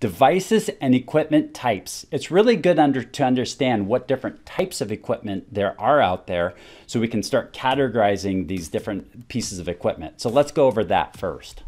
Devices and equipment types. It's really good under, to understand what different types of equipment there are out there so we can start categorizing these different pieces of equipment. So let's go over that first.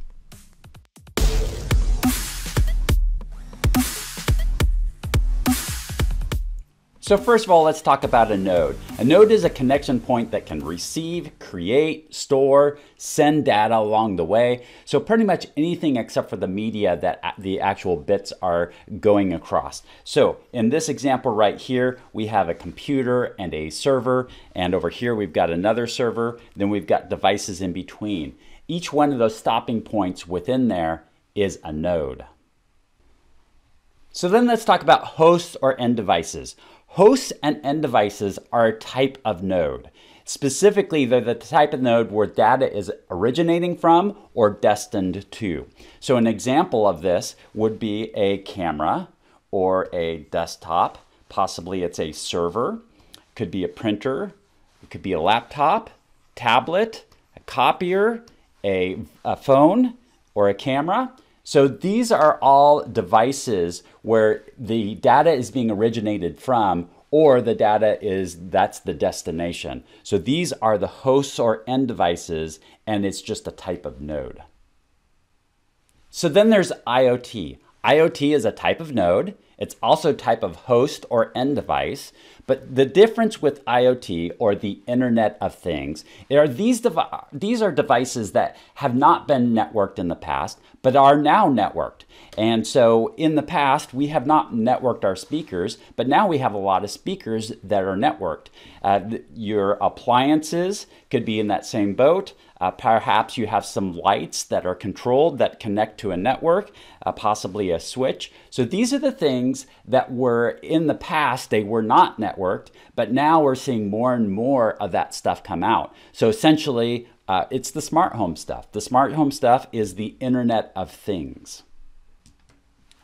So first of all, let's talk about a node. A node is a connection point that can receive, create, store, send data along the way. So pretty much anything except for the media that the actual bits are going across. So in this example right here, we have a computer and a server. And over here, we've got another server. Then we've got devices in between. Each one of those stopping points within there is a node. So then let's talk about hosts or end devices. Hosts and end devices are a type of node. Specifically, they're the type of node where data is originating from or destined to. So an example of this would be a camera or a desktop. Possibly it's a server, could be a printer, it could be a laptop, tablet, a copier, a, a phone, or a camera. So these are all devices where the data is being originated from or the data is that's the destination. So these are the hosts or end devices and it's just a type of node. So then there's IoT. IoT is a type of node. It's also type of host or end device. But the difference with IoT or the Internet of Things are these, devi- these are devices that have not been networked in the past, but are now networked. And so in the past, we have not networked our speakers, but now we have a lot of speakers that are networked. Uh, your appliances could be in that same boat. Uh, perhaps you have some lights that are controlled that connect to a network, uh, possibly a switch. So these are the things that were in the past, they were not networked, but now we're seeing more and more of that stuff come out. So essentially, uh, it's the smart home stuff. The smart home stuff is the Internet of Things.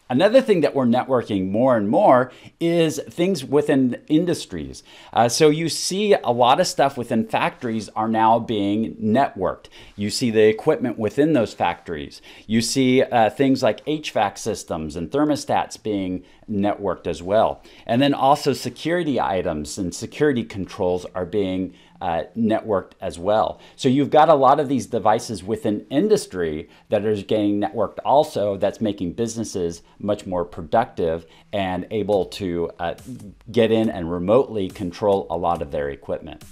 Another thing that we're networking more and more is things within industries. Uh, so you see a lot of stuff within factories are now being networked. You see the equipment within those factories. You see uh, things like HVAC systems and thermostats being networked as well. And then also security items and security controls are being uh, networked as well. So you've got a lot of these devices within industry that are getting networked also that's making businesses much more productive and able to uh, get in and remotely control a lot of their equipment.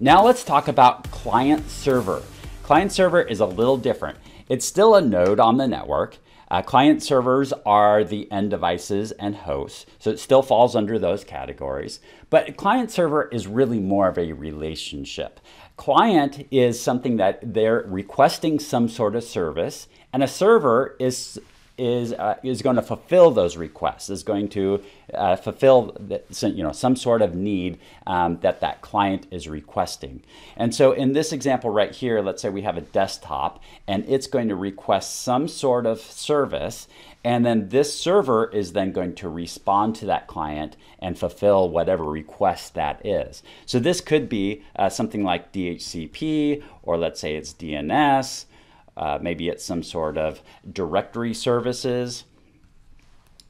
Now let's talk about client server. Client server is a little different. It's still a node on the network, uh, client servers are the end devices and hosts, so it still falls under those categories. But client server is really more of a relationship. Client is something that they're requesting some sort of service, and a server is is uh, is going to fulfill those requests, is going to uh, fulfill the, you know some sort of need um, that that client is requesting. And so in this example right here, let's say we have a desktop and it's going to request some sort of service, and then this server is then going to respond to that client and fulfill whatever request that is. So this could be uh, something like DHCP, or let's say it's DNS. Uh, maybe it's some sort of directory services.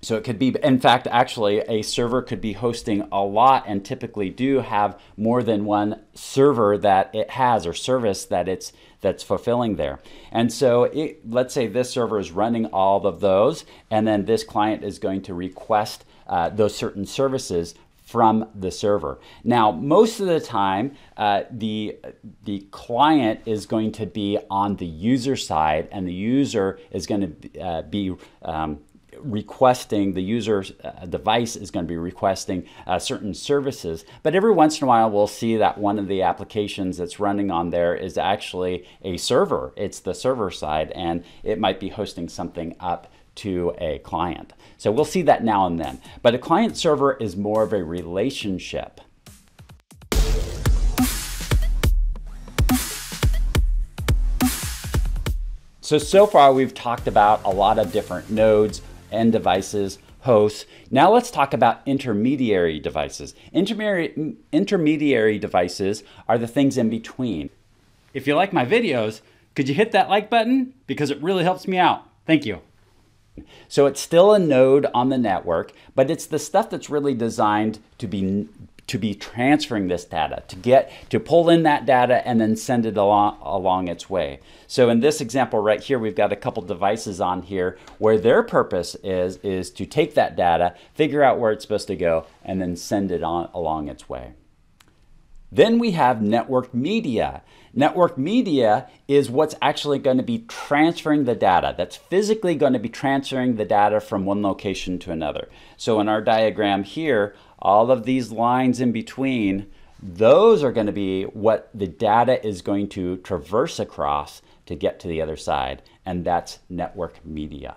So it could be, in fact, actually, a server could be hosting a lot and typically do have more than one server that it has or service that it's that's fulfilling there. And so it, let's say this server is running all of those, and then this client is going to request uh, those certain services from the server. Now, most of the time, uh, the, the client is going to be on the user side, and the user is going to uh, be um, requesting, the user uh, device is going to be requesting uh, certain services. But every once in a while, we'll see that one of the applications that's running on there is actually a server. It's the server side, and it might be hosting something up to a client. So we'll see that now and then. But a client server is more of a relationship. So, so far we've talked about a lot of different nodes and devices, hosts. Now let's talk about intermediary devices. Intermediary, intermediary devices are the things in between. if you like my videos, could you hit that like button? Because it really helps me out. Thank you. So it's still a node on the network, but it's the stuff that's really designed to be to be transferring this data, to get to pull in that data and then send it along along its way. So in this example right here, we've got a couple devices on here where their purpose is is to take that data, figure out where it's supposed to go, and then send it on along its way. Then we have network media. Network media is what's actually going to be transferring the data. That's physically going to be transferring the data from one location to another. So in our diagram here, all of these lines in between, those are going to be what the data is going to traverse across to get to the other side, and that's network media.